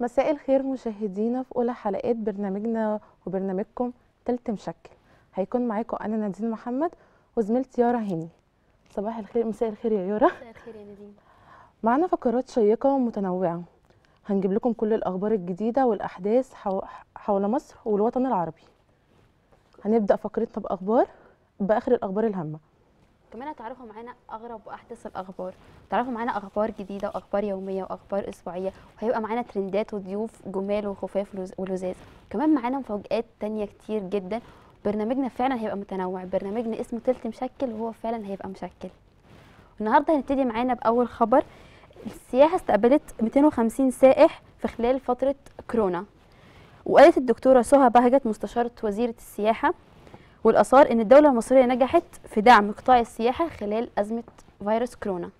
مساء الخير مشاهدينا في أولى حلقات برنامجنا وبرنامجكم تلت مشكل. هيكون معاكم أنا نادين محمد وزميلتي يارا هاني. صباح الخير مساء الخير يا يارا. مساء الخير يا نادين. معانا فقرات شيقة ومتنوعة. هنجيب لكم كل الأخبار الجديدة والأحداث حو- حول مصر والوطن العربي. هنبدأ فقرتنا بأخبار بآخر الأخبار الهامة. كمان هتعرفوا معانا أغرب وأحدث الأخبار. تعرفوا معانا أخبار جديدة وأخبار يومية وأخبار أسبوعية وهيبقى معانا ترندات وضيوف جمال وخفاف لز- ولذاذ كمان معانا مفاجآت تانية كتير جدا. برنامجنا فعلا هيبقى متنوع. برنامجنا اسمه تلت مشكل وهو فعلا هيبقى مشكل. النهارده هنبتدي معانا بأول خبر. السياحة استقبلت 250 سائح في خلال فترة كورونا. وقالت الدكتورة سهى بهجت مستشارة وزيرة السياحة والآثار إن الدولة المصرية نجحت في دعم قطاع السياحة خلال أزمة فيروس كورونا.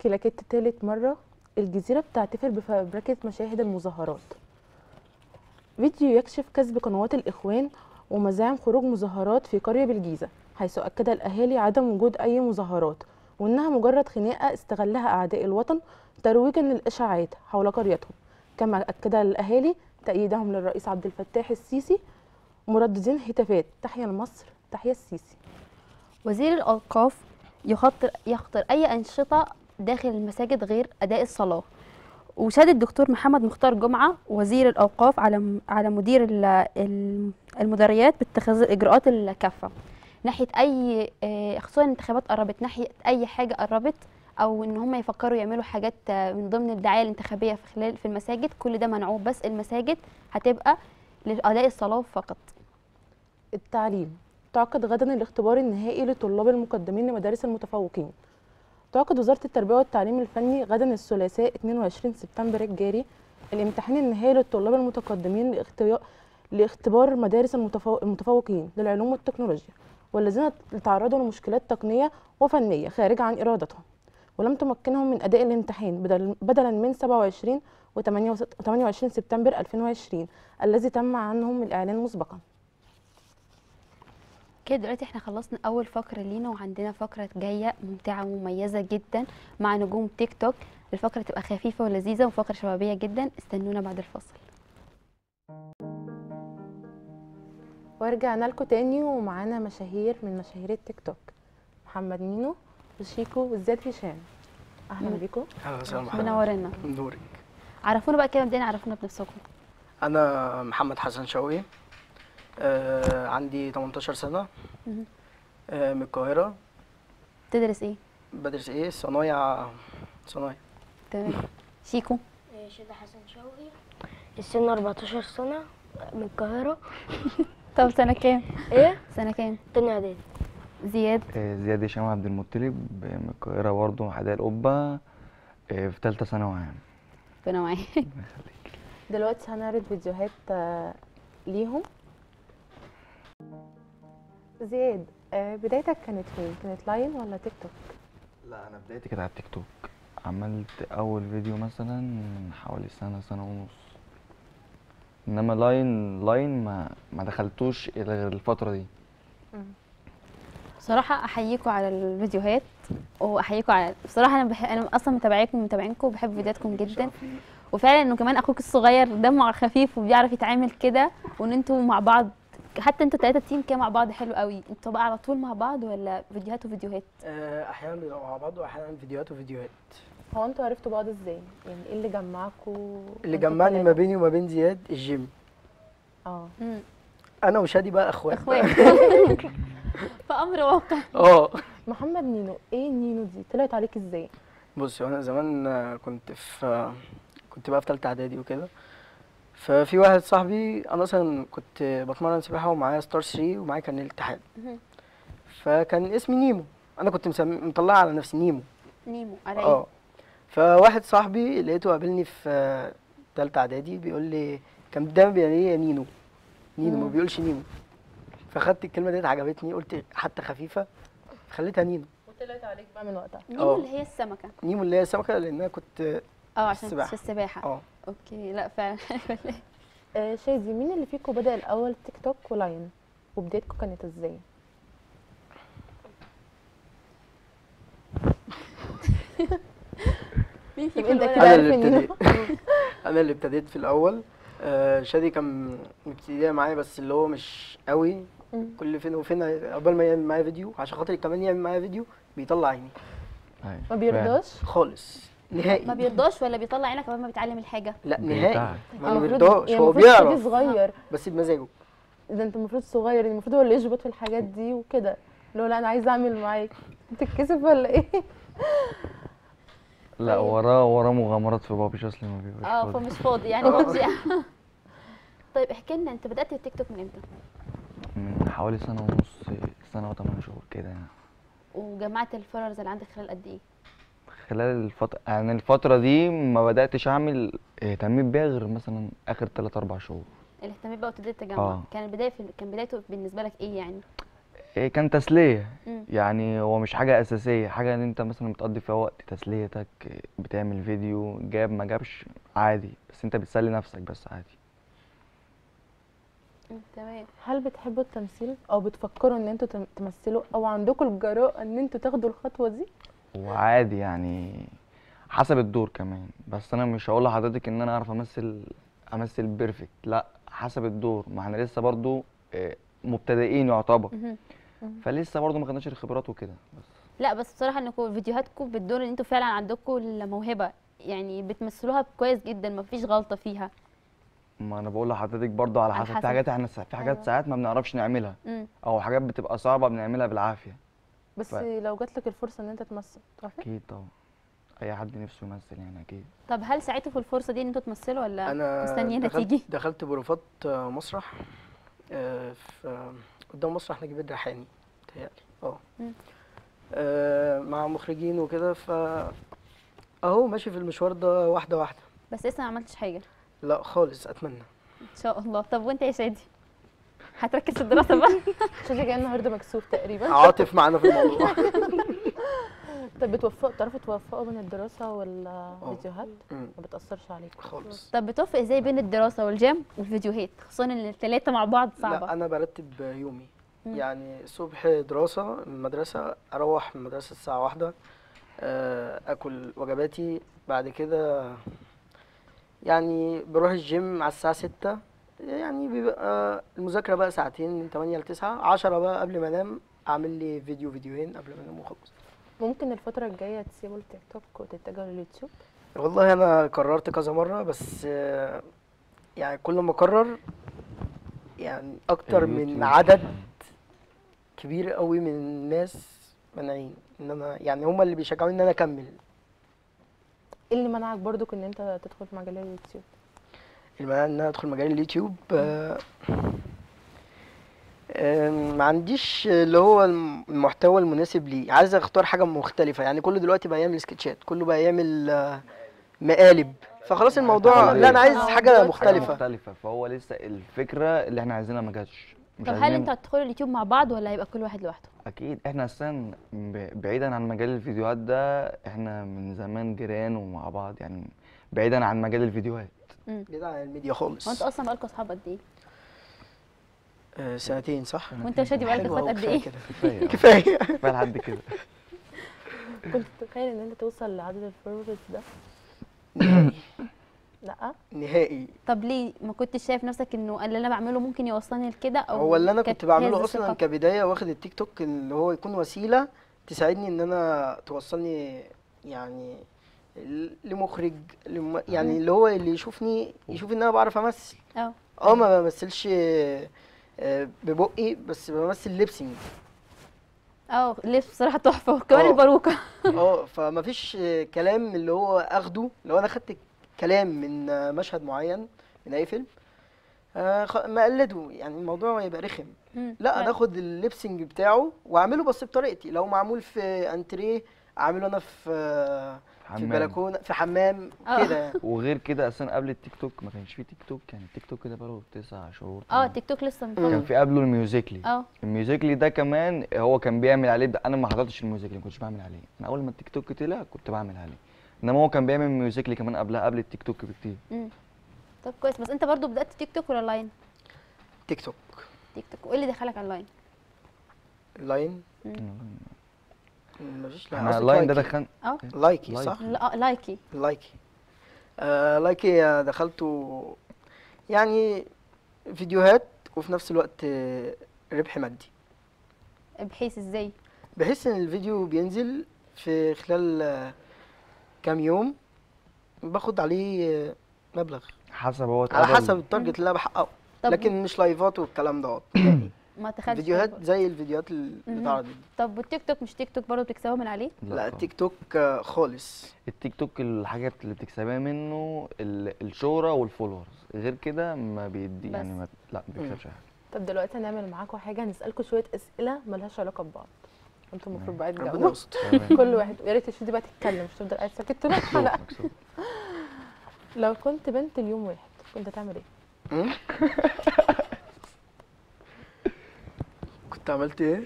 كلاكيت تالت مرة الجزيرة بتحتفل بفبركة مشاهد المظاهرات. فيديو يكشف كسب قنوات الإخوان ومزاعم خروج مظاهرات في قرية بالجيزة حيث أكد الأهالي عدم وجود أي مظاهرات وإنها مجرد خناقة استغلها أعداء الوطن ترويجا للإشاعات حول قريتهم. كما أكد الأهالي تأييدهم للرئيس عبد الفتاح السيسي مرددين هتافات تحيا مصر تحيا السيسي. وزير الأوقاف يخطر يخطر أي أنشطة داخل المساجد غير أداء الصلاة. وشاد الدكتور محمد مختار جمعة وزير الأوقاف على على مدير ال- ال- المديريات باتخاذ الإجراءات الكافة. ناحية أي آه، خصوصا الانتخابات قربت. ناحية أي حاجة قربت أو إن هم يفكروا يعملوا حاجات آه، من ضمن الدعاية الانتخابية في خلال في المساجد كل ده منعوه. بس المساجد هتبقى لأداء الصلاة فقط؟ التعليم. تعقد غدا الاختبار النهائي لطلاب المقدمين لمدارس المتفوقين. تعقد وزارة التربية والتعليم الفني غدا الثلاثاء 22 سبتمبر الجاري الامتحان النهائي للطلاب المتقدمين لاختبار مدارس المتفو- المتفوقين للعلوم والتكنولوجيا والذين تعرضوا لمشكلات تقنية وفنية خارجة عن إرادتهم ولم تمكنهم من أداء الامتحان بدل بدلا من 27 و 28 سبتمبر 2020 الذي تم عنهم الإعلان مسبقا. كده دلوقتي إحنا خلصنا أول فقرة لينا وعندنا فقرة جاية ممتعة ومميزة جدا مع نجوم تيك توك. الفقرة تبقى خفيفة ولذيذة وفقرة شبابية جدا. استنونا بعد الفاصل. ورجعنا لكم تاني ومعانا مشاهير من مشاهير التيك توك. محمد مينو وشيكو وزياد هشام. أهلا. بيكم أهلا وسهلا. محمد منورنا. دورك عرفونا بقى كده مبدئيا عرفونا بنفسكم. أنا محمد حسن شوقي آه عندي 18 سنة. آه من القاهرة. تدرس إيه؟ بدرس إيه؟ صنايع صنايع. تمام. شيكو؟ شادة حسن شوقي. السن 14 سنة من القاهرة. طب سنة كام؟ إيه؟ سنة كام؟ تاني إعدادي. زياد؟ آه، زياد هشام عبد المطلب آه، من القاهرة برضه حدائق القبة آه، في تالتة ثانوي. عام ربنا معاك دلوقتي هنعرض فيديوهات آه، ليهم. زياد آه، بدايتك كانت فين؟ كانت Like ولا تيك توك؟ لا أنا بدايتي كانت على التيك توك. عملت أول فيديو مثلا من حوالي سنة سنة ونص. إنما Like Like ما ما دخلتوش إلا غير الفترة دي. بصراحة أحييكم على الفيديوهات. وأحييكم على بصراحة أنا بح... أنا أصلا متابعاكم ومتابعينكم وبحب فيديوهاتكم جدا. وفعلا إنه كمان أخوك الصغير دمه خفيف وبيعرف يتعامل كده وإن أنتوا مع بعض حتى أنتوا تلاتة team كده مع بعض حلو قوي. أنتوا بقى على طول مع بعض ولا فيديوهات وفيديوهات؟ آه أحيانا بنبقى مع بعض واحيانا فيديوهات وفيديوهات. هو أنتوا عرفتوا بعض إزاي؟ يعني إيه اللي جمعكوا؟ اللي أنتوا جمعني ما؟ بيني وما بين زياد الجيم. آه. أنا وشادي بقى اخوات إخوات في أمر واقع. آه. محمد نينو إيه نينو دي؟ طلعت عليك إزاي؟ بص وأنا زمان آه، كنت في آه، كنت بقى في تالتة إعدادي وكده. ففي واحد صاحبي أنا أصلا كنت بتمرن سباحة ومعايا star 3 ومعايا كان الاتحاد. فكان اسمي نيمو. أنا كنت مسمي مطلع على نفسي نيمو. نيمو على إيه؟ آه فواحد صاحبي لقيته قابلني في آه، تالتة إعدادي بيقول لي كان دايما بيقول لي يا نينو؟ نينو ما. بيقولش نيمو. فخدت الكلمة ديت عجبتني قلت حتى خفيفة خليتها نينو وطلعت عليك بقى من وقتها. نيمو آه. اللي هي السمكة. نيمو اللي هي السمكة لانها كنت آه عشان السباحة. في السباحة. آه. okay لا فعلا. آه شادي مين اللي فيكم بدأ الأول TikTok و Like؟ وبدايتكم كانت إزاي؟ مين كده أنا اللي ابتديت. أنا اللي ابتديت في الأول. آه، شادي كان مبتدئ معايا بس اللي هو مش قوي. كل فين وفين قبل ما يعمل معايا فيديو عشان خاطر كمان يعمل معايا فيديو بيطلع عيني. أيوة، ما. بيرضاش؟ خالص. نهائي. ما بيرضاش ولا بيطلع عينك قبل ما بيتعلم الحاجة؟ لا. نهائي. ما المفروض- بيرضاش. يعني هو شادي بيعرف. صغير. بس بمزاجه ده انت المفروض صغير يعني المفروض هو اللي يشبط في الحاجات دي وكده. لو لا أنا عايزه أعمل معاك. تتكسف ولا إيه؟ لا طيب. وراه وراه مغامرات في بابي اصلي ما بيبقاش آه. فمش فاضي يعني مضيع طيب احكي لنا انت بدأت التيك توك من إمتى من حوالي سنة ونص سنة وثمان شهور كده يعني وجمعت الفولورز اللي عندك خلال قد إيه خلال الفترة يعني الفترة دي ما بدأتش أعمل اهتميت بيها غير مثلا آخر تلات أربع شهور الاهتمام بقى وابتديت تجمع آه. كان البداية في كان بدايته بالنسبة لك إيه يعني إيه كان تسلية. مم. يعني هو مش حاجة أساسية حاجة إن أنت مثلا بتقضي فيها وقت تسليتك بتعمل فيديو جاب ما جابش عادي. بس أنت بتسلي نفسك بس عادي. تمام. هل بتحبوا التمثيل؟ أو بتفكروا إن أنتوا تم- تمثلوا؟ أو عندكم الجراءه إن أنتوا تاخدوا الخطوة دي؟ وعادي يعني حسب الدور كمان. بس أنا مش هقول لحضرتك إن أنا أعرف أمثل أمثل بيرفكت لأ حسب الدور. ما إحنا لسه برضو إيه، مبتدئين يعتبر. فلسه برضو ما خدناش الخبرات وكده بس. لا بس بصراحة إنكم فيديوهاتكم بتدور إن أنتوا فعلا عندكم الموهبة يعني بتمثلوها كويس جدا ما فيش غلطة فيها. ما أنا بقول لحضرتك برضو على حسب. في حاجات إحنا في حاجات أيوة. ساعات ما بنعرفش نعملها. مم. أو حاجات بتبقى صعبة بنعملها بالعافية. بس ف- لو جات لك الفرصة إن أنت تمثل توافق؟ أكيد طبعا. أي حد نفسه يمثل يعني أكيد. طب هل ساعدتوا في الفرصة دي إن أنتوا تمثلوا ولا مستنيين دخلت تيجي دخلت بروفات آه، مسرح آه، في قدام مسرح نجيب الريحاني متهيألي آه. مم. آه، مع مخرجين وكده ف اهو ماشي في المشوار ده واحدة واحدة. بس لسه ما عملتش حاجة. لا خالص اتمنى. إن شاء الله. طب وانت يا شادي؟ هتركز في الدراسة بقى؟ شادي جاي النهارده مكسوف تقريبا. عاطف معانا في الموضوع. طب بتوفقوا تعرفوا توفقوا بين الدراسة والفيديوهات؟ مم، ما بتأثرش عليكم. خالص. طب بتوفق إزاي بين الدراسة والجيم والفيديوهات؟ خصوصا إن الثلاثه مع بعض صعبة. لا أنا برتب يومي. يعني الصبح دراسة المدرسة أروح من المدرسة الساعة واحدة آه، آكل وجباتي. بعد كده يعني بروح الجيم على الساعة ستة. يعني بيبقى المذاكرة بقى ساعتين من 8 ل 9 10 بقى قبل ما أنام أعمل لي فيديو فيديوهين قبل ما أنام وخلاص. ممكن الفترة الجاية تسيبوا التيك توك وتتجهوا لليوتيوب؟ والله أنا قررت كذا مرة بس آه، يعني كل ما أقرر يعني أكتر من. عدد كبير قوي من الناس مانعين ان أنا يعني هم اللي بيشجعوني إن أنا أكمل. إيه اللي منعك برضو إن أنت تدخل في مجال اليوتيوب؟ المانع إن أنا أدخل مجال اليوتيوب آه، آه، ما عنديش اللي هو الم- المحتوى المناسب لي. عايز أختار حاجة مختلفة. يعني كله دلوقتي بقى يعمل سكتشات كله بقى يعمل آه، مقالب. فخلاص الموضوع لا أنا عايز آه، حاجة حاجة مختلفة. مختلفة. فهو لسه الفكرة اللي إحنا عايزينها ما جاتش. مش طب هل أنتوا هتدخلوا اليوتيوب مع بعض ولا هيبقى كل واحد لوحده؟ أكيد. إحنا ب- بعيدا عن مجال الفيديوهات ده إحنا من زمان جيران ومع بعض يعني بعيدا عن مجال الفيديوهات. بعيد عن الميديا خالص. هو أنتوا أصلا بقالكوا أصحاب قد إيه؟ آه، سنتين صح؟ وأنت وشادي بقالك اخوات أوي، قد إيه؟ كده كفاية. كفاية. كفاية لحد كده. كنت تتخيل إن أنت توصل لعدد ال followers ده؟ لا. نهائي. طب ليه؟ ما كنتش شايف نفسك إنه اللي أنا بعمله ممكن يوصلني لكده أو هو اللي أنا كنت بعمله أصلا ثقتك؟ كبداية واخد التيك توك اللي هو يكون وسيلة تساعدني إن أنا توصلني يعني لمخرج لم... يعني اللي هو اللي يشوفني يشوف إن أنا بعرف أمثل. آه آه ما بمثلش آه، ببقي بس بمثل ليبسينج آه لبس بصراحه تحفة. وكمان آه. الباروكة. آه فما فيش كلام اللي هو أخده. لو أنا خدت كلام من آه، مشهد معين من أي فيلم آه، خ- ما اقلده يعني الموضوع هيبقى رخم. لا أنا آخد ال lip sync بتاعه وأعمله بس بطريقتي لو معمول في أنتريه أعمله أنا في في حمام. بلكونه في حمام آه. كده يعني وغير كده أساسا قبل التيك توك ما كانش فيه تيك توك يعني التيك توك كده بقاله تسع شهور آه تمام. تيك توك لسه مم. كان في قبله ال Musical.ly آه ال Musical.ly ده كمان هو كان بيعمل عليه ده أنا ما حضرتش ال Musical.ly ما كنتش بعمل عليه أنا أول ما التيك توك طلع كنت بعمل عليه إنما هو كان بيعمل Musical.ly كمان قبلها قبل التيك توك بكتير. طب كويس بس أنت برضو بدأت تيك توك ولا لاين؟ TikTok. TikTok. وإيه اللي دخلك على اللاين لاين؟ مفيش لا إحنا قصدك اللاين ده Likee. دخل أه. Likee Like. صح؟ لا آه، Likee. Likee. آه Likee دخلته. يعني فيديوهات وفي نفس الوقت ربح مادي. بحيث إزاي؟ بحيث إن الفيديو بينزل في خلال كام يوم باخد عليه مبلغ. حسب هو على حسب ال target اللي أنا بحققه. لكن مش live ات والكلام دوت. ما تخافش فيديوهات زي الفيديوهات اللي دي. طب والتيك توك مش تيك توك برضه بتكسبوا من عليه؟ لا. التيك توك آه، خالص. التيك توك الحاجات اللي بتكسبها منه ال- الشهرة وال followers غير كده ما بيدي يعني. ما لا ما بيكسبش حاجة. طب دلوقتي هنعمل معاكم حاجة هنسالكم شوية أسئلة ملهاش علاقة ببعض. أنتوا المفروض بقى ربنا تجاوبوا. كل واحد ويا ريت الشدي بقى تتكلم مش تفضل قاعد ساكت طول الحلقة. لو كنت بنت اليوم واحد كنت هتعمل إيه؟ كنت عملت إيه؟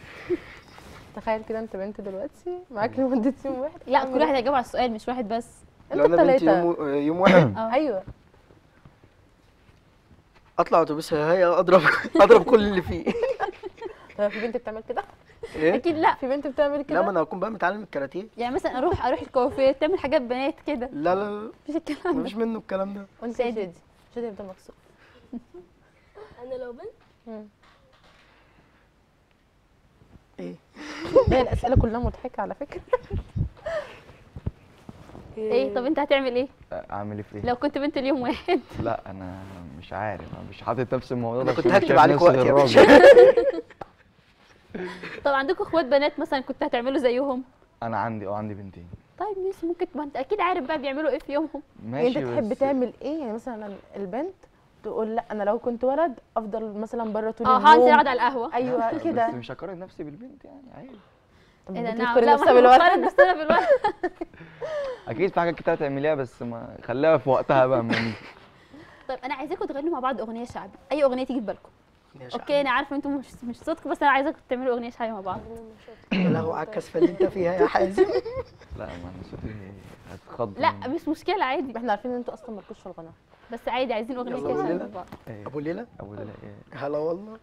تخيل كده انت بنت دلوقتي معاك لمدة يوم واحد لا كل واحد إيه؟ هيجاوب على السؤال مش واحد بس بنت التلاتة يوم يوم واحد آه أيوه أطلع أتوبيس هي أضرب أضرب كل اللي فيه هو في بنت بتعمل كده؟ إيه؟ أكيد لا في بنت بتعمل لا ما كده؟ أنا هكون بقى متعلم الكاراتيه. يعني مثلا أروح أروح الكوافير تعمل حاجات بنات كده؟ لا لا لا مفيش الكلام ده. مفيش منه الكلام ده. وانت يا شادي. شادي هيفضل مكسوف أنا لو بنت. إيه؟ هي الأسئلة كلها مضحكة على فكرة. إيه؟ طب أنت هتعمل إيه؟ أعمل إيه في إيه؟ لو كنت بنت اليوم واحد. لا أنا مش عارف. أنا مش حاطط نفس الموضوع ده. أنا كنت هكتب عليك وقت يا غير باشا راجل. طب عندكم اخوات بنات مثلا كنت هتعملوا زيهم؟ أنا عندي آه عندي بنتين. طيب ماشي ممكن ما انت أكيد عارف بقى بيعملوا إيه في يومهم. يعني ماشي أنت تحب بس تعمل إيه؟ يعني مثلا البنت تقول لأ أنا لو كنت ولد أفضل مثلا بره طول آه اليوم. هنزل اقعد على القهوة. أيوه بس كده. مش هقارن نفسي بالبنت يعني عادي. طب إيه ده نعم لا ما بالولد. بالولد نفسنا بالولد. أكيد في حاجات كتير هتعمليها بس ما خليها في وقتها بقى طيب أنا عايزاكم تغنوا مع بعض أغنية شعبي. أي أغنية تيجي في بالكم؟ يا شعب. أوكي أنا عارفة أنتم مش مش صوتكم بس أنا عايزاكم تعملوا أغنية شعبي مع بعض. يا لهوي على الكسفة اللي أنت فيها يا حازم. لا ما أنا صوتي هتخض. لا مش مشكلة عادي. إحنا عارفين إن أنتوا أصلا مالكوش في الغنى بس عادي عايزين أغنية كده مع بعض. إيه، أبو ليلى؟ أبو ليلى إيه. هلا والله.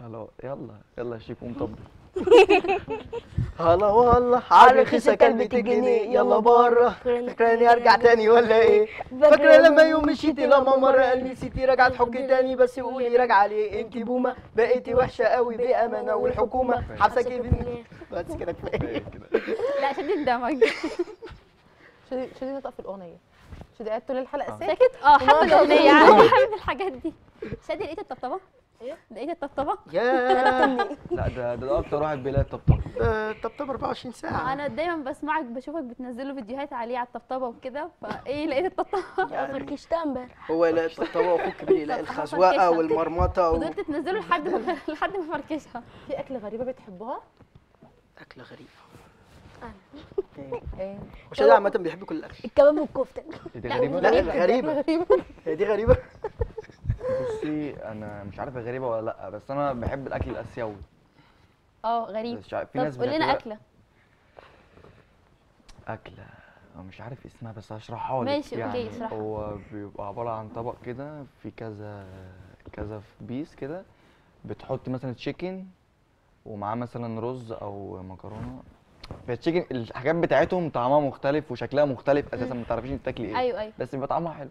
هلا يلا يلا يا شيك قوم طب. هلا والله عارف خسة كلمة الجنيه. يلا بره فاكراني أرجع تاني ولا إيه؟ فاكرة لما يوم مشيتي لما مرة قال نسيتي رجعت حك تاني بس قولي راجعة ليه أنتي بومة بقيتي وحشة قوي بأمانة والحكومة حبسكي في بس كده كفاية. كده. لا شديد اندمج شادي شادي نطق في الأغنية. شادي قاعد طول الحلقة ساكت. ساكت؟ آه حابب الأغنية. حابب الحاجات دي. شادي لقيت الطبطبه إيه؟ لقيت الطبطبه يا لا ده ده أكتر واحد بيلاقي الطبطبه ده طبطب 24 ساعة. أنا دايما بسمعك بشوفك بتنزلوا فيديوهات عليه على الطبطبة وكده فإيه لقيت الطبطبة؟ يعني فركشتها امبارح هو يلاقي الطبطبة وأخوك كبير يلاقي فركشها. والمرمطة و... فضلت تنزلوا لحد ما لحد ما فركشها. في اكل غريبة بتحبوها؟ أكلة غريبة. إيه. وشادي عامة بيحب كل الأكل. الكباب والكفتة. إيه دي لا، غريبة؟ لا غريبة. غريبة. غريبه هي دي غريبة؟ بصي أنا مش عارف هي غريبة ولا لأ بس أنا بحب الأكل الآسيوي. آه غريب. مش عارف في طب ناس قول لنا أكلة. أكلة مش عارف اسمها بس هشرحها لك ماشي، يعني. اشرحها. هو بيبقى عبارة عن طبق كده في كذا كذا بيس كده. بتحط مثلا تشيكن ومعاه مثلا رز أو مكرونة. فالتشيكن الحاجات بتاعتهم طعمها مختلف وشكلها مختلف أساسا ما تعرفيش انت تاكلي إيه. أيوه أيوه. بس بيبقى طعمها حلو.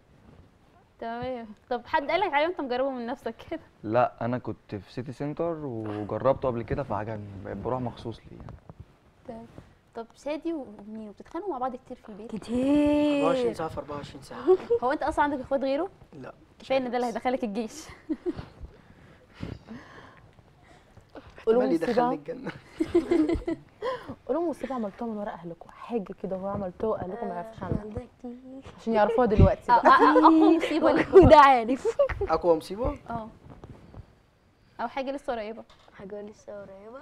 تمام. طب حد قال لك عليه وانت مجربه من نفسك كده. لا أنا كنت في سيتي سنتر وجربته قبل كده فعجبني. بقيت بروح مخصوص ليه يعني. تمام. طب شادي ومينو بتتخانقوا مع بعض كتير في البيت؟ 24 كتير ساعة في 24 ساعة. هو أنت أصلا عندك أخوات غيره؟ لا. كفاية إن ده اللي هيدخلك الجيش. قولوا يدخلني مصيبه قولوا مصيبه عملتوها من ورا أهلكم. حاجة كده هو عملتوها اهلكم ما يعرفوش عنها. عشان يعرفوها دلوقتي بقى. أقوى مصيبة وده عارف. أقوى مصيبة؟ آه. أو حاجة لسه قريبة. حاجة لسه قريبة.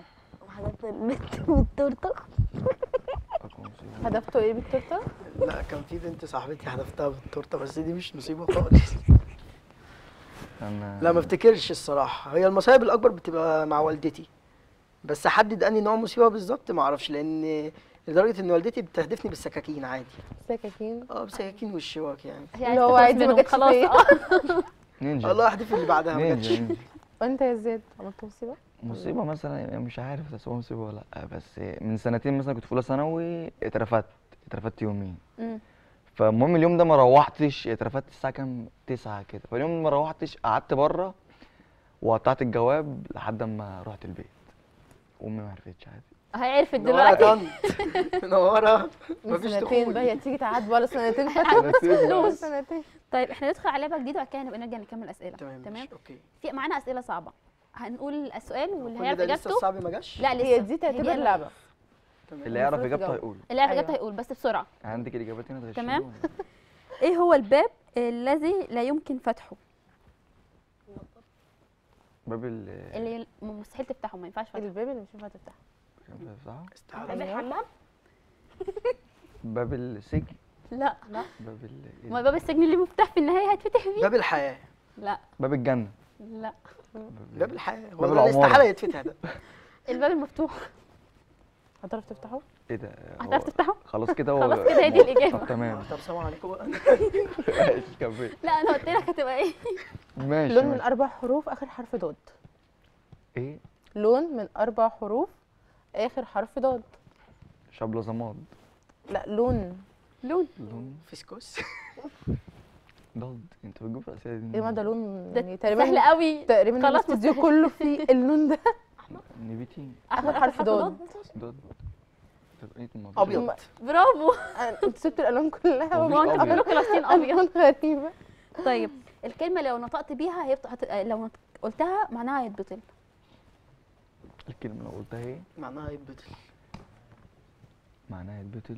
وحاجات البنت مصيبة. هدفتوا إيه بالتورتة؟ لا كان في بنت صاحبتي حذفتها بالتورتة بس دي مش مصيبة خالص. لا ما افتكرش الصراحة. هي المصايب الأكبر بتبقى مع والدتي. بس احدد اني نوع مصيبه بالظبط ما أعرفش لأن لدرجة إن والدتي بتهدفني بالسكاكين عادي. سكاكين؟ آه بسكاكين والشواك يعني. اللي هو عادي ما جاتش. خلاص. آه نينجا. الله احدف اللي بعدها ما جاتش. وأنت يا زياد عملتوا مصيبه؟ مصيبة مثلا يعني مش عارف بس هو مصيبة ولا لأ بس من سنتين مثلا كنت في أولى ثانوي اترفدت اترفدت يومين. فالمهم اليوم ده ما روحتش اترفدت الساعة كام؟ 9 كده. فاليوم ما روحتش قعدت بره وقطعت الجواب لحد ما رحت البيت. امي ما عرفتش عادي. هي عرفت منورة دلوقتي. طنط. منورة من مفيش سنتين بقى هي تيجي تعاد ولا سنتين. فلوس. سنتين. طيب إحنا ندخل على لعبة جديدة وبعد كده نبقى نرجع نكمل أسئلة. تمام تمام؟ أوكي. في معانا أسئلة صعبة. هنقول السؤال واللي هيعرف ده لسه إجابته. الصعب ما جاش؟ لا لسه. هي دي تعتبر لعبه. اللي يعرف إجابته. هيقول. اللي يعرف. إجابته هيقول بس بسرعة. عندك الاجابات هنا تمام. إيه هو الباب الذي لا يمكن فتحه؟ باب ال اللي مستحيل تفتحه ما ينفعش فتحه. الباب اللي مش هينفع تفتحه. باب. الحمام؟ باب السجن؟ لا. لا. باب ال ما باب السجن اللي مفتاح في النهاية هيتفتح بيه باب الحياة. لا. باب الجنة. لا. باب الحياة. باب العمارة. استحالة يتفتح ده. الباب المفتوح. هتعرف تفتحه؟ إيه ده؟ هتعرف تفتحه؟ خلاص كده هو خلاص كده هي دي الإجابة. طب تمام. طب سلام عليكم. بقى ماشي كمل لا أنا قلت لك هتبقى إيه؟ ماشي لون من. أربع حروف آخر حرف ضاد. إيه؟ لون من أربع حروف آخر حرف ضاد. شبلزمات لا لون. لون. لون. فيسكوس. ضد انت بتجيب الأسئلة دي إيه ما ده لون ده يعني سهل تقريبا قوي. تقريبا خلاص. الاستوديو كله فيه اللون ده. نبيتي احمر حرف ضاد. إيه الموضوع أبيض. برافو. انت سبت الألوان كلها مفيش ما انت أبيض. كلكم لابسين أبيض. غريبة. طيب الكلمة لو نطقت بيها. هت... لو قلتها معناها هيتبطل. الكلمة لو قلتها إيه معناها يتبطل معناها يتبطل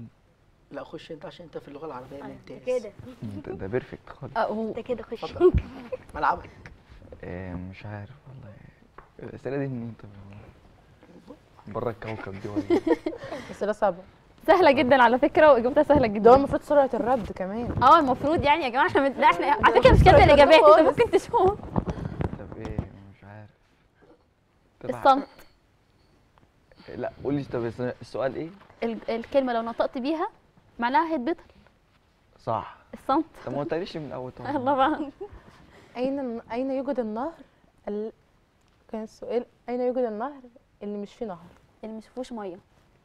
لا خش أنت عشان أنت في اللغة العربية ممتاز. كده. انت ده بيرفكت خالص. أه و... أنت كده خش. ملعبك. إيه مش عارف والله. الاسئله دي منين؟ طب بره الكوكب دي ولا اسئله صعبه سهلة جدا على فكرة وإجابتها سهلة ده هو جدا المفروض سرعة الرد كمان. آه المفروض يعني يا جماعة إحنا من... لا إحنا على فكرة مش كاتبة طريقة الإجابات أنت. ممكن تشوف. طب إيه مش عارف. الصمت. لا قولي طب الس- السؤال إيه؟ ال... الكلمة لو نطقت بيها معناها هيتبطل صح. الصمت. طب ما قلتليش من الأول طبعا. الله بقى أين أين يوجد النهر ال... كان السؤال أين يوجد النهر اللي مش فيه نهر؟ اللي مش فيهوش مية.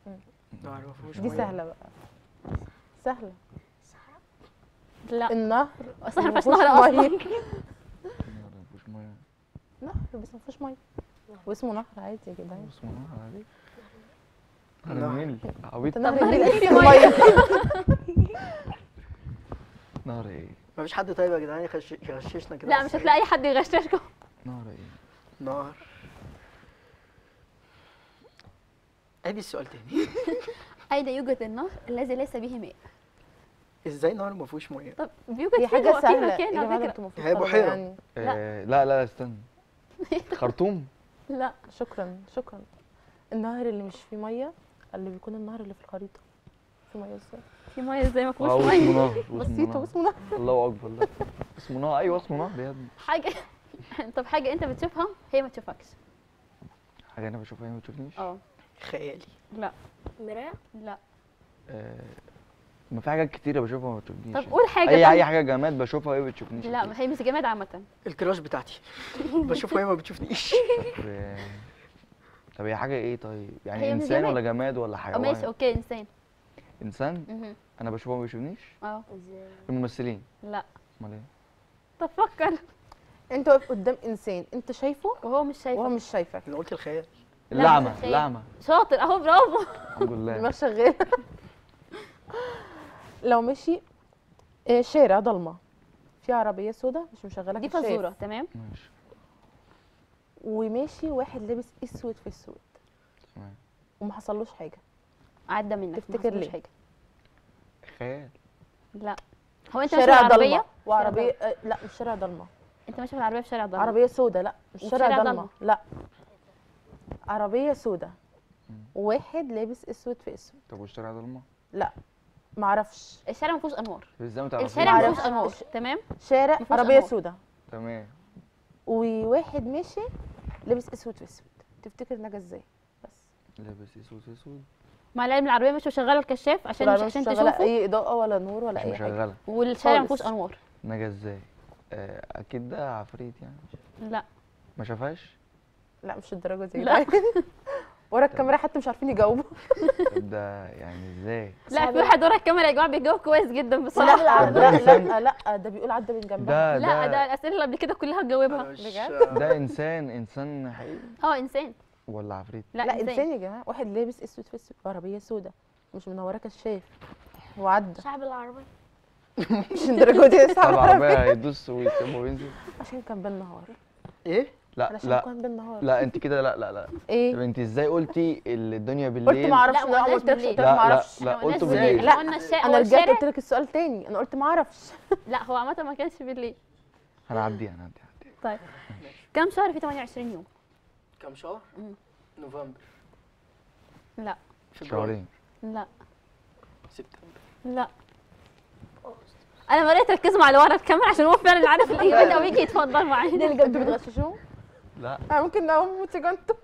دي. سهلة بقى. سهلة. لا. النهر مفيهاش مفيهوش نهر. أصلا. مفيش مية. نهر بس ما فيهوش مية. واسمه نهر عادي يا جدعان. اسمه نهر نهر. أنا مين؟ عبيط. نهر نهر فيه. مية. نهر إيه؟ مفيش حد طيب يا جدعان يغششنا كده لا مش هتلاقي أي حد يغششكم. نهر إيه؟ نار ادي السؤال تاني. أين يوجد النهر الذي ليس به ماء؟ إزاي نهر ما فيهوش مية؟ طب بيوجد حاجة في سهلة. مكان يا على جماعة فكره أنتوا هي. يعني لا. آه، لا لا استنى. خرطوم؟ لا. شكرا شكرا. النهر اللي مش فيه مية اللي بيكون النهر اللي في الخريطة. فيه مية إزاي؟ في مية إزاي؟ ما فيهوش اسمه مية. بسيطه نهر اسمه نهر. الله أكبر لا. اسمه نهر. أيوه اسمه نهر يا ابني حاجة. طب حاجة أنت بتشوفها هي ما تشوفكش حاجة أنا بشوفها هي ما بتشوفنيش؟ آه. خيالي. لا. مراية؟ لا. آه، ما في حاجات كتيرة بشوفها ما بتشوفنيش. طب. قول حاجة. اي. أي حاجة جماد بشوفها هي ما بتشوفنيش. لا هي مش جماد عامة. الكراش بتاعتي. بشوفها هي ما بتشوفنيش. طب آه، طب هي حاجة إيه طيب؟ يعني إنسان. ولا جماد ولا آه حيوان؟ ماشي أوكي إنسان. إنسان. أنا بشوفه ما بيشوفنيش آه. إزاي الممثلين؟ لا. أمال إيه؟ طب فكر. أنت واقف قدام إنسان أنت شايفه؟ وهو مش وهو شايفه مش شايفك. أنا قلت الخيال. لا، اللعمه. اللعمه شاطر أهو برافو. الحمد لله. دماغ شغاله لو مشي آه، شارع ضلمة. في عربية سودا مش مشغلة دي فزورة تمام؟ ماشي. وماشي واحد لابس أسود في اسود تمام. وما حصلوش حاجة. عدى منك ما تفتكر حصلوش ليه؟ حاجة. خيال. لا. هو أنت ماشي شارع ضلمة. وعربية آه، لا مش شارع ضلمة. أنت ماشي بالعربيه في شارع ضلمة. عربية سودا لا. مش شارع شارع ضلمة. ضلمة. لا. عربية سودا مم. وواحد لابس أسود في أسود. طب والشارع ضلمه لا معرفش. الشارع ما فيهوش انوار إزاي ما الشارع ما. فيهوش انوار تمام؟ شارع عربية أنوار. سودا تمام. وواحد ماشي لابس أسود في أسود. تفتكر نجا إزاي؟ بس. لابس أسود أسود. مع العلم العربية مش مشغلة الكشاف عشان مش عشان تشوفه. أي إضاءة ولا نور ولا مش أي حاجة. مشغله والشارع ما. فيهوش انوار نجا إزاي؟ آه، أكيد ده عفريت يعني. لا. ما شافهاش؟ لا مش الدرجة دي. لا. ورا الكاميرا حتى مش عارفين يجاوبوا. ده يعني إزاي؟ لا في واحد ورا الكاميرا يا جماعة بيجاوب كويس جدا بصراحة. لا لا؟ لا, لا ده بيقول عدى من جنبها. لا ده الأسئلة اللي قبل كده كلها جاوبها بجد؟ ده إنسان إنسان حقيقي. آه إنسان. ولا عفريت؟ لا, لا إنسان. يا جماعة. واحد لابس أسود في أسود عربية سودا مش منورة كشاف. وعدى صاحب العربية مش الدرجة دي طب صعب العربية هيدوس ويسيبه وينزل. عشان كان بالنهار. إيه؟ لا لا لا انت كده لا لا لا. طب إيه انت إزاي قلتي ال- الدنيا قلت بالليل؟ ما أعرفش لا، ما لا. قلت ما لا لا أعرفش. لا قلت بالليل. لا إحنا قلنا الشارع أنا رجعت قلت لك السؤال تاني. أنا قلت ما أعرفش. لا هو عامة ما كانش بالليل. هنعديها هنعديها طيب. كم شهر في 28 يوم؟ كام شهر. نوفمبر. لا. شهرين. لا. سبتمبر. لا. أنا مريت تركزوا مع اللي ورا الكاميرا عشان هو فعلا عارف الاجابات أو يجي يتفضل معانا أنتوا بتغششوهم لا. أنا ممكن نقوم موتيجانتو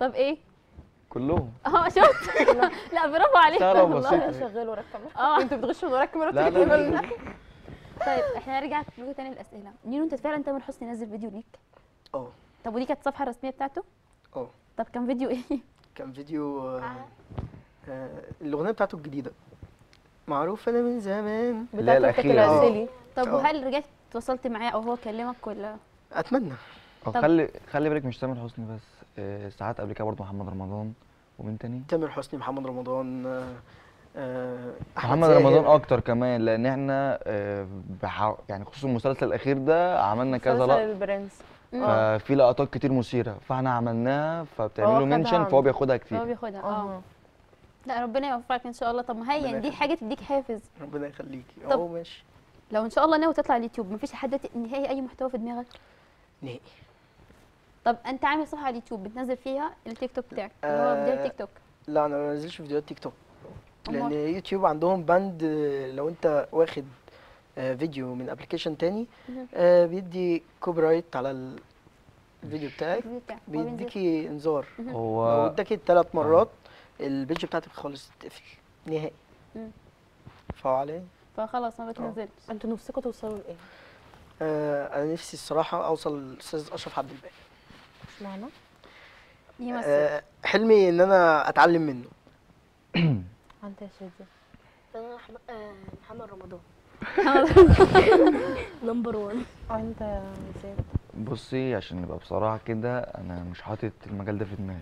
طب إيه؟ كلهم. آه شفت؟ لا برافو عليك. والله. شغال ورا الكاميرا. آه. أنتوا بتغشوا من ورا الكاميرا. طيب إحنا نرجع نرجع تاني للأسئلة. نينو أنت فعلا تامر حسني نزل فيديو ليك؟ آه طب ودي كانت الصفحة الرسمية بتاعته؟ آه طب كان فيديو إيه؟ كان فيديو آه، آه، الأغنية بتاعته الجديدة. معروف أنا من زمان. الأخيرة دي. العسلي طب آه. وهل رجعت اتواصلت معاه أو هو كلمك ولا؟ أتمنى. أو طب- خلي خلي بالك مش تامر حسني بس. آه، ساعات قبل كده برضه محمد رمضان. ومين تاني؟ تامر حسني محمد رمضان آه، آه، أحمد محمد زاهر. رمضان أكتر كمان لأن إحنا آه،. يعني خصوصا المسلسل الأخير ده عملنا كذا مسلسل لقطة. البرنس آه. ففي لقطات كتير مثيرة. فإحنا عملناها هو فبتعملوا mention. فهو بياخدها هو كتير بياخدها آه. آه. لا ربنا يوفقك إن شاء الله. طب ما هي يعني دي. حاجة تديك حافز. ربنا يخليكي طب- آه ماشي. لو إن شاء الله ناوي تطلع على اليوتيوب مفيش حد نهائي أي محتوى في دماغك؟ نهائي. طب أنت عامل صفحة على اليوتيوب بتنزل فيها التيك توك بتاعك اللي هو آه، فيديو تيك توك. لا أنا ما بنزلش فيديوهات تيك توك. لأن؟ يوتيوب عندهم بند لو أنت واخد آه، فيديو من application تاني. آه، بيدي copyright على ال- الفيديو بتاعك. بيديكي انذار. لو هو اداكي ثلاث مرات ال page بتاعتك خالص تقفل نهائي. فهو عليه فخلاص ما بتنزلش. أنتوا نفسكم توصلوا لإيه؟ آه أنا نفسي الصراحة أوصل للأستاذ أشرف عبد الباقي. إشمعنى؟ يمثل. آه حلمي إن أنا أتعلم منه. أنت يا شادي أنا آه، محمد رمضان. نمبر 1 وانت يا زياد بصي عشان نبقى بصراحة كده أنا مش حاطط المجال ده في دماغي.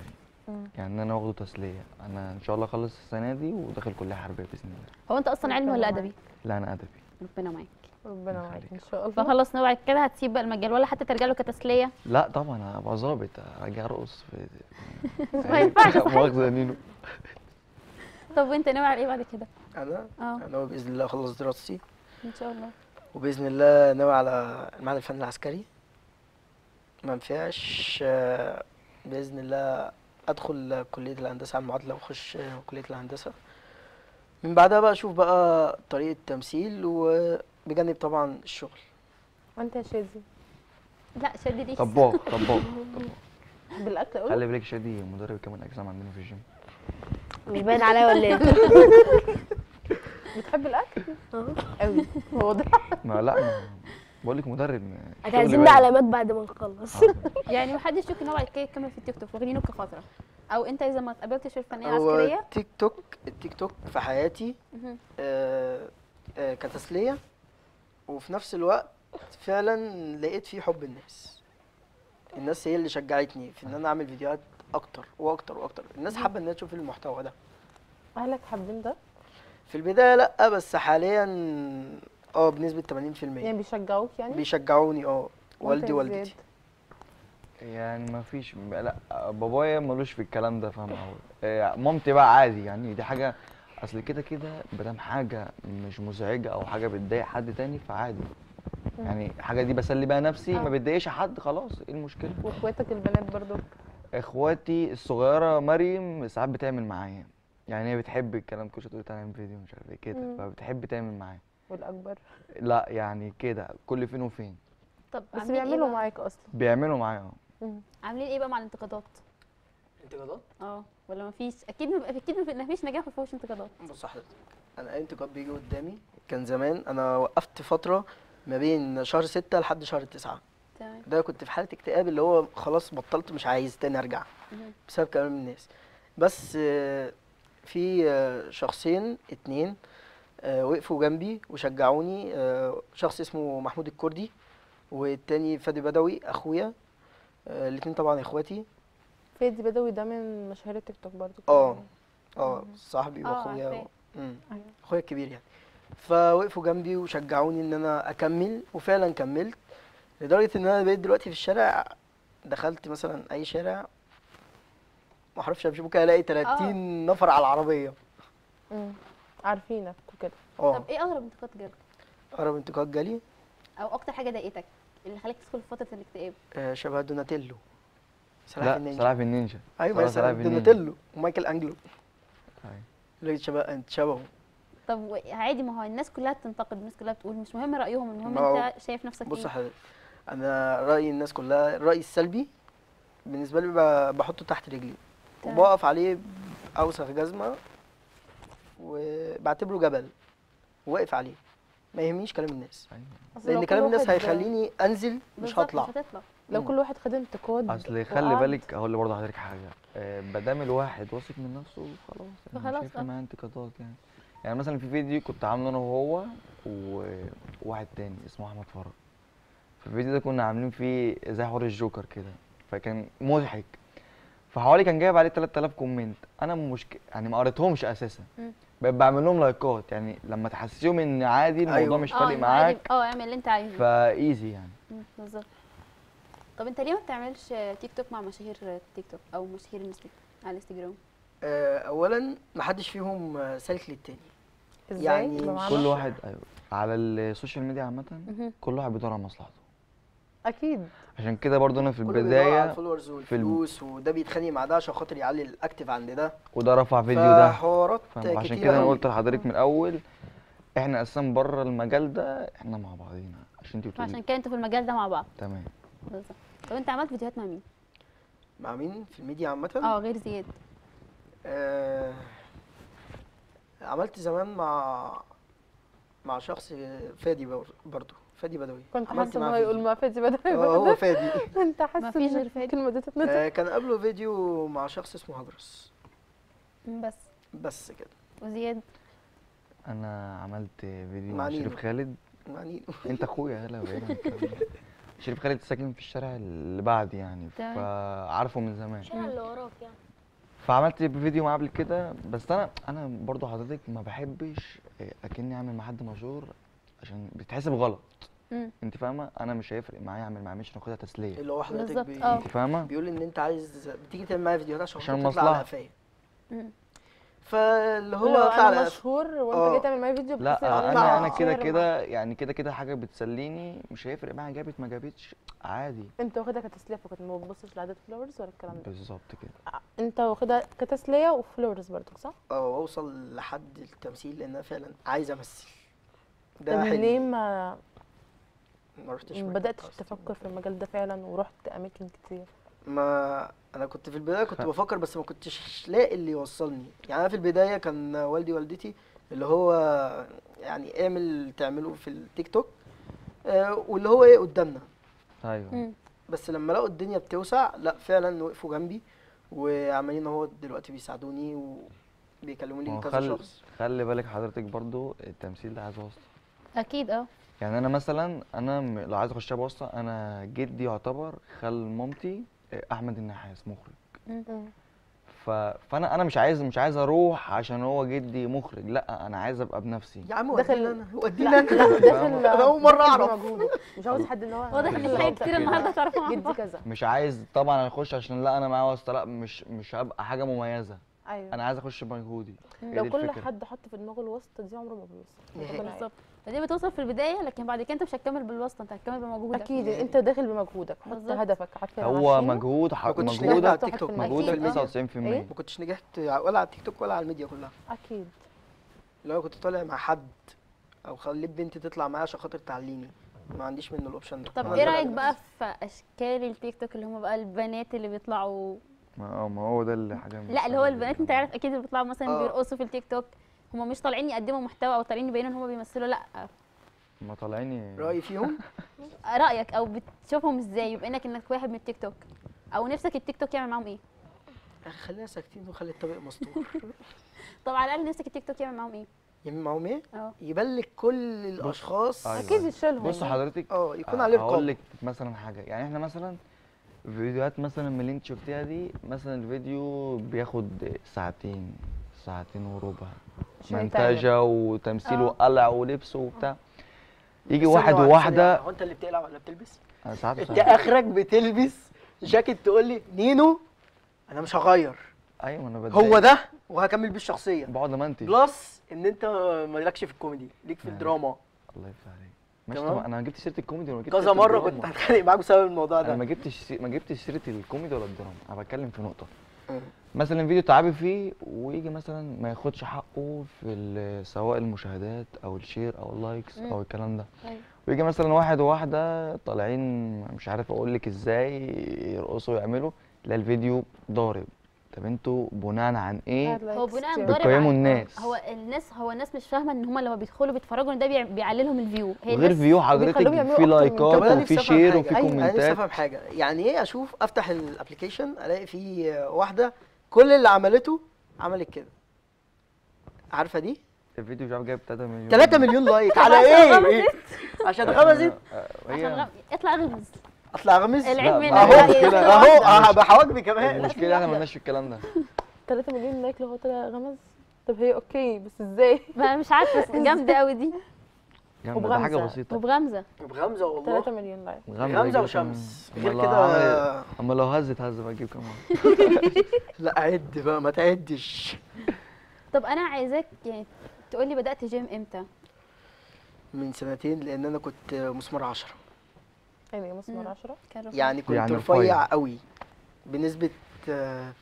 يعني أنا واخده تسلية. أنا إن شاء الله أخلص السنة دي وداخل كلية حربية بإذن الله. هو أنت أصلا علمي ولا أدبي؟ لا أنا أدبي. ربنا معاك. ربنا معاك إن. شاء الله. فخلاص نوعك كده هتسيب بقى المجال ولا حتى ترجع له كتسلية؟ لا طبعا أنا أبقى ظابط أجي أرقص في ما ينفعش مؤاخذة يا نينو طب وأنت ناوي على إيه بعد كده؟ أنا؟ آه. أنا ناوي بإذن الله أخلص دراستي. إن شاء الله. وبإذن الله ناوي على المعهد الفني العسكري. ما نفعش آه، بإذن الله أدخل كلية الهندسة على المعادله وأخش كلية الهندسة. من بعدها بقى أشوف بقى طريقة تمثيل وبجانب طبعا الشغل. وأنت يا شادي لا شد دي طباخ طباخ. تحب الاكل قوي؟ خلي بالك شادي مدرب كمان أجسام عندنا في الجيم. مش باين عليا ولا إيه؟ بتحب الأكل؟ أهو. قوي واضح. ما لا ما بقول لك مدرب هتعزمنا باين. علامات بعد ما نخلص. يعني محدش يشك ان هو بعد كده يكمل في التيك توك واخدينه كفترة. أو أنت إذا ما اتقابلتش في الفنيه العسكريه التيك توك التيك توك في حياتي. آه، آه، كتسلية. وفي نفس الوقت فعلا لقيت فيه حب الناس. الناس هي اللي شجعتني في إن أنا أعمل فيديوهات أكتر وأكتر وأكتر. الناس حابة انها تشوف المحتوى ده. أهلك حابين ده؟ في البداية لأ بس حاليا آه بنسبة 80% يعني بيشجعوك يعني؟ بيشجعوني آه. والدي يا والدتي؟ يعني ما فيش لا بابايا ملوش في الكلام ده فاهم؟ قوي إيه، مامتي بقى عادي يعني دي حاجة أصل كده كده مادام حاجة مش مزعجة أو حاجة بتضايق حد تاني فعادي. يعني حاجة دي بسلي بيها نفسي ما آه. بتضايقش حد خلاص إيه المشكلة؟ وإخواتك البنات برضو؟ إخواتي الصغيرة مريم ساعات بتعمل معايا. يعني هي بتحب الكلام كل شوية تقول تعالى نعمل فيديو مش عارف إيه كده. فبتحب تعمل معايا. والأكبر. لا يعني كده. كل فين وفين. طب بس إيه بيعملوا بقى؟ معاك أصلا. بيعملوا معايا آه. عاملين إيه بقى مع الانتقادات؟ انتقادات؟ آه. ولا مفيش أكيد مبقى أكيد مفيش نجاح ومفيش انتقادات. بص حضرتك أنا أي انتقاد بيجي قدامي كان زمان أنا وقفت فترة ما بين شهر ستة لحد شهر تسعة. تمام. ده كنت في حالة اكتئاب اللي هو خلاص بطلت مش عايز تاني أرجع. بسبب كلام الناس. بس آه، في آه، شخصين اتنين آه، وقفوا جنبي وشجعوني. آه، شخص اسمه محمود الكردي والتاني فادي بدوي أخويا. آه، الاتنين طبعا إخواتي. فادي بدوي ده من مشاهير التيك توك برضو آه آه صاحبي آه، وأخويا. أيوة. أخويا الكبير يعني. فوقفوا جنبي وشجعوني إن أنا أكمل وفعلا كملت. لدرجة إن أنا بقيت دلوقتي في الشارع دخلت مثلا أي شارع ما أعرفش امشي ممكن ألاقي 30 نفر على العربية. مم. عارفينك. وكده آه. طب إيه أغرب انتقاد جالك؟ أغرب انتقاد جالي؟ أو أكتر حاجة ضايقتك اللي خلاك تدخل في فترة الاكتئاب؟ آه، شبه دوناتيلو. سلاحف النينجا. سلاحف النينجا. أيوه سلاحف النينجا. دوناتيلو ومايكل أنجلو. اللي شبه انت شبهه طب عادي ما هو الناس كلها بتنتقد الناس كلها بتقول مش مهم رأيهم المهم أنت شايف نفسك بص يا إيه؟ حضرتك أنا راي الناس كلها الراي السلبي بالنسبة لي بحطه تحت رجلي. وبقف عليه أوسخ جزمة وبعتبره جبل واقف عليه. ما يهمنيش كلام الناس. أيوة. لأن كل كلام الناس هيخليني أنزل مش هطلع مش هتطلع. لو. كل واحد خد انتقاد أصل خلي وقعد- بالك هقول برضه حضرتك حاجة. آه، مادام الواحد واثق من نفسه خلاص. يعني فخلاص، مش هيفرق آه. معاه انتقادات يعني. يعني مثلا في فيديو كنت عامله أنا وهو وواحد تاني اسمه أحمد فرج. في الفيديو ده كنا عاملين فيه زي حوار الجوكر كده. فكان مضحك. فحوالي كان جايب عليه 3000 comment. أنا مشك... يعني ما قريتهمش أساسا. بقيت بعمل لهم like ات يعني لما تحسسيهم إن عادي الموضوع أيوة. مش آه فارق معاك آه اعمل اللي أنت عايزه. ف easy يعني. بالظبط. طب أنت ليه ما بتعملش تيك توك مع مشاهير تيك توك أو مشاهير الانستجرام على الإنستجرام؟ آه، اولا محدش فيهم آه، سالك للتاني. إزاي؟ يعني؟ كل واحد أيوه على ال social media عامة. كل واحد بيدور على مصلحته. أكيد. عشان كده برضو أنا في على البدايه ال followers الم- والفلوس وده بيتخانق مع ده عشان خاطر يعلي ال active عند ده. وده رفع فيديو ده. فحوارات فاهم؟ عشان كده أنا. قلت لحضرتك من الأول إحنا أساسا بره المجال ده إحنا مع بعضينا عشان انت عشان بتقولي كده أنتوا في المجال ده مع بعض. تمام. بالظبط. طب أنت عملت فيديوهات مع مين؟ مع مين؟ في الميديا عامة؟ آه غير زياد. آه عملت زمان مع مع شخص فادي بر- برضو. فادي بدوي. كنت حاسة إن هو يقول. ما فادي بدوي آه هو فادي. أنت حاسة مفيش إن غير فادي؟ الكلمة دي تتنطق آه كان قبله فيديو مع شخص اسمه هجرس. بس. بس كده. وزياد. أنا عملت فيديو مع. شريف خالد. مع نينو أنت أخويا يلا. شريف خالد ساكن في الشارع اللي بعدي يعني. فعارفه من زمان. الشارع اللي وراك يعني. فعملت فيديو معاه قبل كده بس أنا أنا برضو حضرتك ما بحبش أكني اعمل مع حد مشهور عشان بتحسب غلط. مم. انت فاهمة؟ أنا مش هيفرق معايا اعمل معاه مش ناخدها تسلية. اللي هو حضرتك بي... آه. انت فاهمة؟ بيقول إن أنت عايز بتيجي تعمل معايا فيديوهات عشان عشان تطلع على. فاللي هو اطلع على مشهور وأنت آه. جاي تعمل معايا فيديو لا أنا أنا كده كده يعني كده كده حاجة بتسليني مش هيفرق معايا جابت ما جابتش عادي. أنت واخدها كتسلية فكنت ما بتبصش لعدد followers ولا الكلام ده. بالظبط كده. أنت واخدها كتسلية و followers برضك صح؟ آه وأوصل لحد التمثيل لأن أنا فعلا عايز أمثل. طب ده ليه حلمي ما ما رحتش ما بدأتش. تفكر في المجال ده فعلا ورحت أماكن كتير؟ ما أنا كنت في البداية كنت بفكر بس ما كنتش لاقي اللي يوصلني. يعني أنا في البداية كان والدي والدتي اللي هو يعني اعمل تعمله في التيك توك آه، واللي هو إيه قدامنا. أيوه. مم. بس لما لقوا الدنيا بتوسع لا فعلا وقفوا جنبي وعمالين اهو دلوقتي بيساعدوني هو كذا شخص. خلي بالك حضرتك برضو التمثيل ده عايز واسطه أكيد آه يعني أنا مثلا أنا م- لو عايز أخشها بواسطة أنا جدي يعتبر خال مامتي آه، أحمد النحاس مخرج مم. ف... فأنا أنا مش عايز مش عايز أروح عشان هو جدي مخرج لأ أنا عايز أبقى بنفسي يا عم داخل- ودينا أنا ودينا لا أنا داخل أنا أول مرة داخل أعرف. بمجهوده. مش عاوز حد ان هو واضح إن في حاجات كتير. النهارده تعرفوا عن جدي بعض. كذا مش عايز طبعا أخش عشان لأ أنا معايا واسطة لأ مش مش هبقى حاجة مميزة أيوه أنا عايز أخش بمجهودي هي لو كل الفكرة. حد حط في دماغه الواسطة دي عمره ما بيوصل. بالظبط فدي بتوصل في البداية لكن بعد كده انت مش هتكمل بالواسطة انت هتكمل بمجهودك أكيد انت داخل بمجهودك حط. هدفك عارف هو مجهود ح... ما كنتش نجحت مجهودك على التيك توك مجهودك أكيد، آه. 99% إيه؟ ما كنتش نجحت ولا على التيك توك ولا على الميديا كلها أكيد لو كنت طالع مع حد أو خليت بنتي تطلع معايا عشان خاطر تعليني ما عنديش منه الأوبشن ده طب إيه رأيك. بقى في أشكال التيك توك اللي هم بقى البنات اللي بيطلعوا ما آه ما هو ده اللي حاجة لا اللي هو البنات. انت عارف أكيد اللي بيطلعوا مثلا آه. بيرقصوا في التيك توك هم مش طالعين يقدموا محتوى أو طالعين يبينوا إن هم بيمثلوا لأ. هما طالعين رايي فيهم؟ رأيك أو بتشوفهم إزاي؟ بما إنك إنك واحد من التيك توك. أو نفسك التيك توك يعمل معاهم إيه؟ خلينا ساكتين وخلي الطبق مستور. طب على الأقل نفسك التيك توك يعمل معاهم إيه؟ يعمل معاهم إيه؟ آه. يبلغ كل الأشخاص. أيوة. أكيد يشيلهم بص حضرتك آه يكون عليه رقابة. لك مثلا حاجة. يعني إحنا مثلا فيديوهات مثلا من اللي أنت شفتيها دي مثلا الفيديو بياخد ساعتين ساعتين وربع. منتجه وتمثيل آه. وقلع ولبس وبتاع يجي ثانية واحد وواحدة. هو انت اللي بتقلع ولا بتلبس؟ أنا ساعات انت. اخرك بتلبس جاكيت تقول لي نينو أنا مش هغير أيوه أنا هو بتضايق. ده وهكمل بيه الشخصية بقعد امنتج plus ان انت مالكش في الكوميدي ليك في يعني الدراما الله يفتح عليك ماشي. طبعا أنا ما جبتش سيرة الكوميدي ولا جبت كذا مرة. كنت هتخانق معاك بسبب الموضوع أنا ما ده جبتش ما جبتش سيرة الكوميدي ولا الدراما أنا بتكلم في نقطة مم. مثلا فيديو تعبي فيه ويجي مثلا ما ياخدش حقه في سواء المشاهدات أو ال share أو ال likes. أو الكلام ده. أيوة. ويجي مثلا واحد وواحدة طالعين مش عارف أقول لك إزاي يرقصوا ويعملوا تلاقي الفيديو ضارب. طب أنتوا بناء عن إيه؟ هو بناء ضارب بتقيموا على- الناس. هو الناس هو الناس مش فاهمة إن هم لما بيدخلوا بيتفرجوا إن ده بيع- بيعللهم ال view. هي الناس view حضرتك في like ات وفي share وفي أنا نفسي comment ات. افهم حاجة. يعني إيه أشوف أفتح ال application ألاقي فيه واحدة كل اللي عملته عملت كده. عارفة دي؟ الفيديو مش عارف جايب 3 مليون. 3 مليون like. على إيه؟ إيه؟ عشان غمزت آه، عشان هي غم... اطلع غمز اطلع غمز العيب لا، منك ما هو بقى المشكلة- يطلع اهو. آه بحواجبي كمان. المشكلة إحنا مالناش في الكلام ده. 3 مليون like لو هو طلع غمز طب هي okay بس إزاي؟ ما مش عارفة بس جامدة قوي دي. جامدة، ده حاجة. بسيطة. وبغمزة. بغمزة والله. 3 مليون like. غمزة غمزه يجيب وشمس. غير أما لو كده أما لو هزت هز بقى أجيب كمان. لا عد بقى ما تعدش. طب أنا عايزاك يعني تقول لي بدأت جيم إمتى؟ من سنتين لأن أنا كنت مسمار 10 يعني مسمار مم. 10 كان رفيع. يعني كنت يعني رفيع رفيع. قوي. بنسبة آه،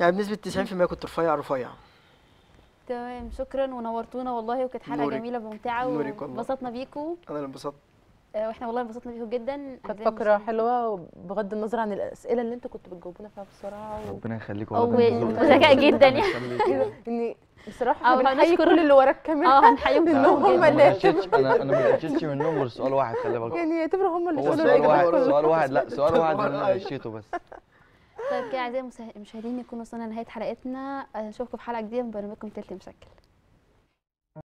يعني بنسبة 90% كنت رفيع رفيع. تمام. شكرا ونورتونا والله وكانت حلقة. جميلة وممتعة. وانبسطنا بيكم أنا اللي انبسطت. آه، وإحنا والله انبسطنا بيكم جدا. كانت المشاهدين. حلوة بغض النظر عن الأسئلة اللي أنتوا كنتوا بتجاوبونا فيها بسرعة و... ربنا يخليك أو- والله وذكاء جدا يعني. إني إحنا بنحيي هنشكر- كل اللي وراك كمان آه هنحييهم كلهم هم اللي- أنا أنا ما غششتش منهم غير سؤال واحد خلي بالك. يعني يعتبروا هم اللي سؤال واحد سؤال واحد لا سؤال واحد أنا غشيته بس. طيب كده أعزائي المشاهدين نكون وصلنا لنهاية حلقتنا. أشوفكم في حلقة جديدة من برنامجكم تلت مشكل